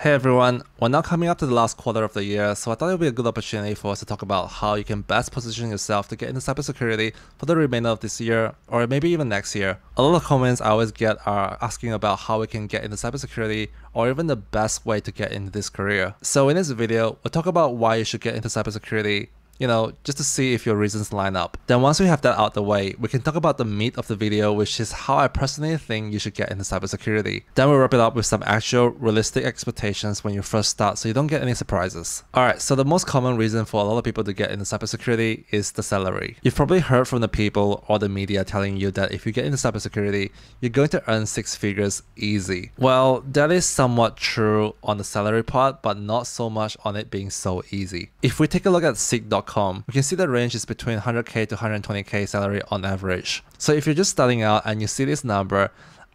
Hey everyone, we're now coming up to the last quarter of the year, so I thought it would be a good opportunity for us to talk about how you can best position yourself to get into cybersecurity for the remainder of this year, or maybe even next year. A lot of comments I always get are asking about how we can get into cybersecurity, or even the best way to get into this career. So in this video, we'll talk about why you should get into cybersecurity, you know, just to see if your reasons line up. Then once we have that out the way, we can talk about the meat of the video, which is how I personally think you should get into cybersecurity. Then we'll wrap it up with some actual realistic expectations when you first start so you don't get any surprises. Alright, so the most common reason for a lot of people to get into cybersecurity is the salary. You've probably heard from the people or the media telling you that if you get into cybersecurity, you're going to earn six figures easy. Well, that is somewhat true on the salary part, but not so much on it being so easy. If we take a look at Seek.com we can see the range is between 100k to 120k salary on average. So if you're just starting out and you see this number,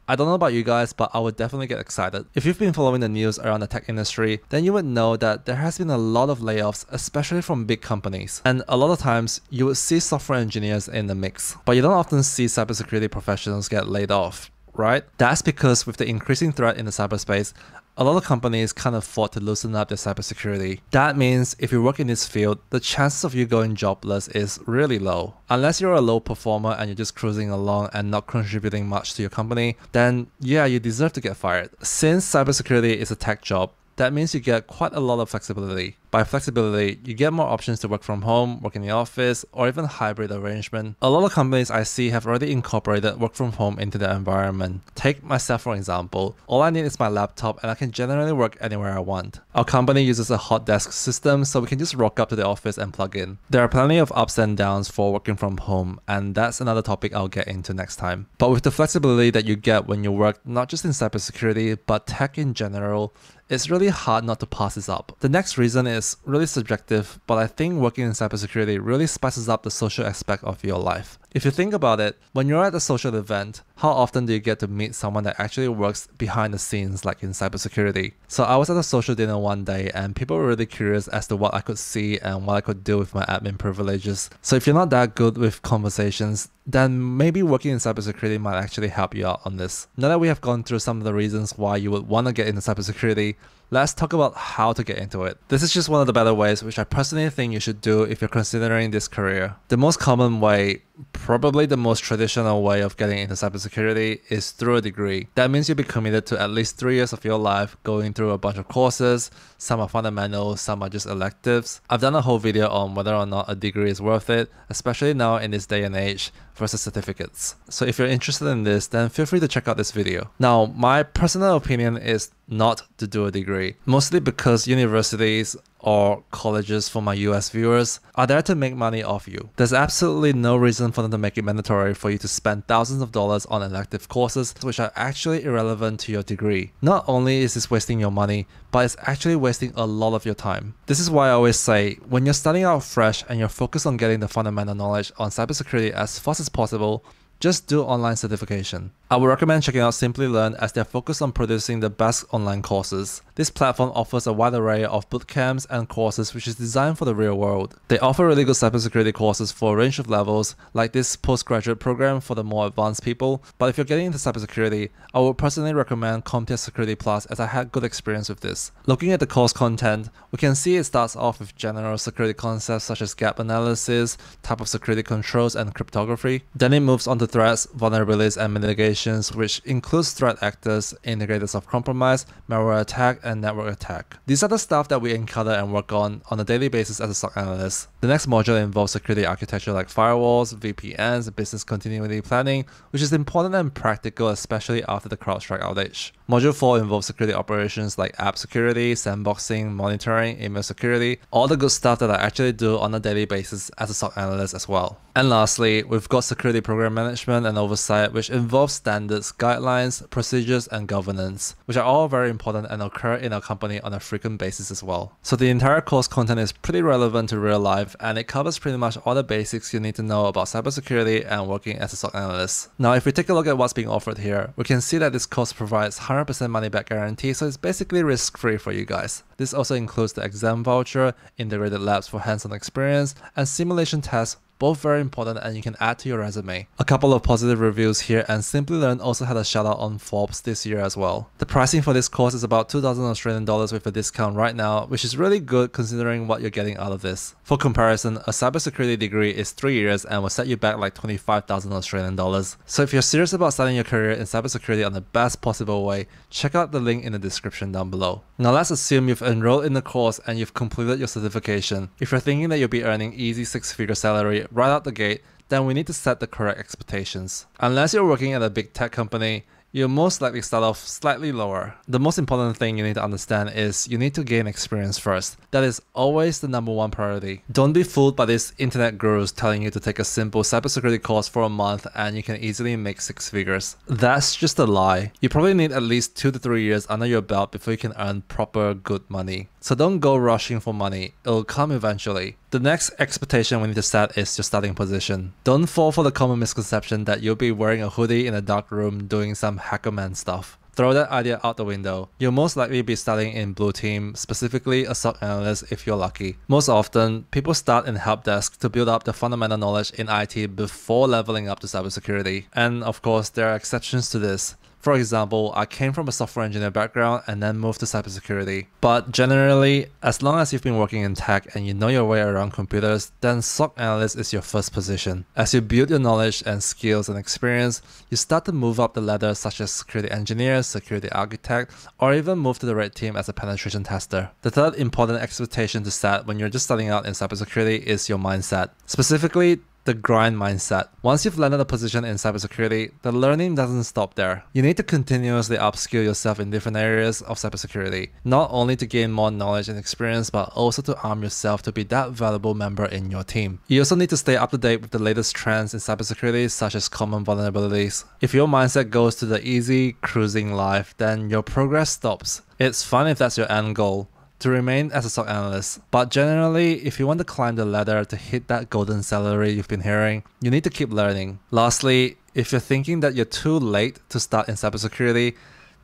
I don't know about you guys, but I would definitely get excited. If you've been following the news around the tech industry, then you would know that there has been a lot of layoffs, especially from big companies. And a lot of times, you would see software engineers in the mix, but you don't often see cybersecurity professionals get laid off right? That's because with the increasing threat in the cyberspace, a lot of companies can't afford to loosen up their cybersecurity. That means if you work in this field, the chances of you going jobless is really low. Unless you're a low performer and you're just cruising along and not contributing much to your company, then yeah, you deserve to get fired. Since cybersecurity is a tech job, that means you get quite a lot of flexibility. By flexibility, you get more options to work from home, work in the office, or even hybrid arrangement. A lot of companies I see have already incorporated work from home into their environment. Take myself for example. All I need is my laptop and I can generally work anywhere I want. Our company uses a hot desk system so we can just rock up to the office and plug in. There are plenty of ups and downs for working from home and that's another topic I'll get into next time. But with the flexibility that you get when you work not just in cybersecurity but tech in general, it's really hard not to pass this up. The next reason is really subjective, but I think working in cybersecurity really spices up the social aspect of your life. If you think about it, when you're at a social event, how often do you get to meet someone that actually works behind the scenes like in cybersecurity? So I was at a social dinner one day and people were really curious as to what I could see and what I could do with my admin privileges. So if you're not that good with conversations, then maybe working in cybersecurity might actually help you out on this. Now that we have gone through some of the reasons why you would want to get into cybersecurity, let's talk about how to get into it. This is just one of the better ways which I personally think you should do if you're considering this career. The most common way probably the most traditional way of getting into cybersecurity is through a degree. That means you'll be committed to at least three years of your life going through a bunch of courses. Some are fundamental, some are just electives. I've done a whole video on whether or not a degree is worth it, especially now in this day and age versus certificates. So if you're interested in this, then feel free to check out this video. Now, my personal opinion is not to do a degree, mostly because universities or colleges for my US viewers are there to make money off you. There's absolutely no reason for them to make it mandatory for you to spend thousands of dollars on elective courses which are actually irrelevant to your degree. Not only is this wasting your money, but it's actually wasting a lot of your time. This is why I always say, when you're starting out fresh and you're focused on getting the fundamental knowledge on cybersecurity as fast as possible, just do online certification. I would recommend checking out Simplilearn as they're focused on producing the best online courses. This platform offers a wide array of bootcamps and courses which is designed for the real world. They offer really good cybersecurity courses for a range of levels, like this postgraduate program for the more advanced people. But if you're getting into cybersecurity, I would personally recommend CompTIA Security Plus as I had good experience with this. Looking at the course content, we can see it starts off with general security concepts such as gap analysis, type of security controls, and cryptography. Then it moves on to threats, vulnerabilities, and mitigations, which includes threat actors, indicators of compromise, malware attack, and network attack. These are the stuff that we encounter and work on on a daily basis as a SOC analyst. The next module involves security architecture like firewalls, VPNs, business continuity planning, which is important and practical especially after the CrowdStrike outage. Module 4 involves security operations like app security, sandboxing, monitoring, email security, all the good stuff that I actually do on a daily basis as a SOC analyst as well. And lastly, we've got security program management and oversight, which involves standards, guidelines, procedures, and governance, which are all very important and occur in our company on a frequent basis as well. So the entire course content is pretty relevant to real life, and it covers pretty much all the basics you need to know about cybersecurity and working as a SOC analyst. Now, if we take a look at what's being offered here, we can see that this course provides 100% money back guarantee, so it's basically risk-free for you guys. This also includes the exam voucher, integrated labs for hands-on experience, and simulation tests both very important and you can add to your resume. A couple of positive reviews here and Simplilearn also had a shout out on Forbes this year as well. The pricing for this course is about 2000 Australian dollars with a discount right now, which is really good considering what you're getting out of this. For comparison, a cybersecurity degree is 3 years and will set you back like 25,000 Australian dollars. So if you're serious about starting your career in cybersecurity on the best possible way, check out the link in the description down below. Now let's assume you've enrolled in the course and you've completed your certification. If you're thinking that you'll be earning easy six-figure salary right out the gate, then we need to set the correct expectations. Unless you're working at a big tech company, you'll most likely start off slightly lower. The most important thing you need to understand is you need to gain experience first. That is always the number one priority. Don't be fooled by these internet gurus telling you to take a simple cybersecurity course for a month and you can easily make six figures. That's just a lie. You probably need at least two to three years under your belt before you can earn proper good money. So don't go rushing for money, it'll come eventually. The next expectation we need to set is your starting position. Don't fall for the common misconception that you'll be wearing a hoodie in a dark room doing some hackerman stuff. Throw that idea out the window. You'll most likely be starting in blue team, specifically a SOC analyst if you're lucky. Most often, people start in help desk to build up the fundamental knowledge in IT before leveling up to cybersecurity. And of course, there are exceptions to this. For example, I came from a software engineer background and then moved to cybersecurity. But generally, as long as you've been working in tech and you know your way around computers, then SOC analyst is your first position. As you build your knowledge and skills and experience, you start to move up the ladder such as security engineer, security architect, or even move to the red team as a penetration tester. The third important expectation to set when you're just starting out in cybersecurity is your mindset. Specifically, the grind mindset. Once you've landed a position in cybersecurity, the learning doesn't stop there. You need to continuously upskill yourself in different areas of cybersecurity, not only to gain more knowledge and experience, but also to arm yourself to be that valuable member in your team. You also need to stay up to date with the latest trends in cybersecurity, such as common vulnerabilities. If your mindset goes to the easy, cruising life, then your progress stops. It's fun if that's your end goal, to remain as a SOC analyst. But generally, if you want to climb the ladder to hit that golden salary you've been hearing, you need to keep learning. Lastly, if you're thinking that you're too late to start in cybersecurity,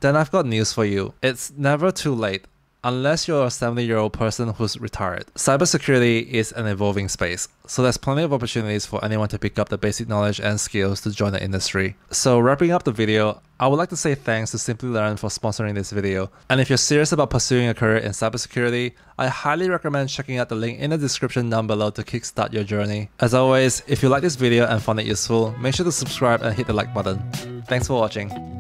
then I've got news for you. It's never too late unless you're a 70 year old person who's retired. Cybersecurity is an evolving space, so there's plenty of opportunities for anyone to pick up the basic knowledge and skills to join the industry. So wrapping up the video, I would like to say thanks to Simplilearn for sponsoring this video. And if you're serious about pursuing a career in cybersecurity, I highly recommend checking out the link in the description down below to kickstart your journey. As always, if you like this video and found it useful, make sure to subscribe and hit the like button. Thanks for watching.